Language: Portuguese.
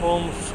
Fomos